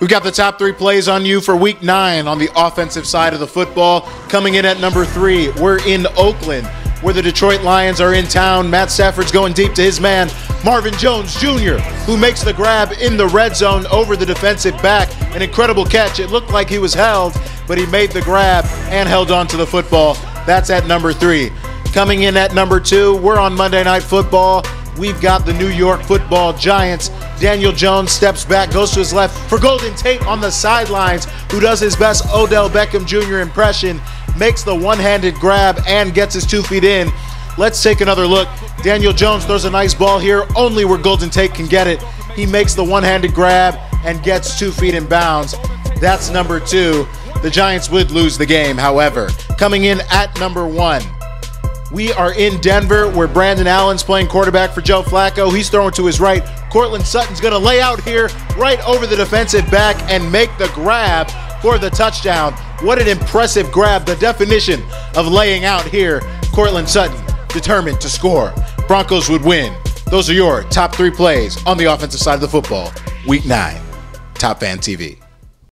We've got the top three plays on you for week nine on the offensive side of the football. Coming in at number three, we're in Oakland, where the Detroit Lions are in town. Matt Stafford's going deep to his man, Marvin Jones Jr., who makes the grab in the red zone over the defensive back. An incredible catch. It looked like he was held, but he made the grab and held on to the football. That's at number three. Coming in at number two, we're on Monday Night Football. We've got the New York football giants. Daniel Jones steps back, goes to his left for Golden Tate on the sidelines, who does his best Odell Beckham Jr. impression, makes the one handed grab and gets his two feet in. Let's take another look. Daniel Jones throws a nice ball here, only where Golden Tate can get it. He makes the one handed grab and gets two feet in bounds. That's number two. The Giants would lose the game, however. Coming in at number one, we are in Denver where Brandon Allen's playing quarterback for Joe Flacco. He's throwing to his right. Courtland Sutton's going to lay out here right over the defensive back and make the grab for the touchdown. What an impressive grab. The definition of laying out here. Courtland Sutton determined to score. Broncos would win. Those are your top three plays on the offensive side of the football. Week nine. Top Fan TV.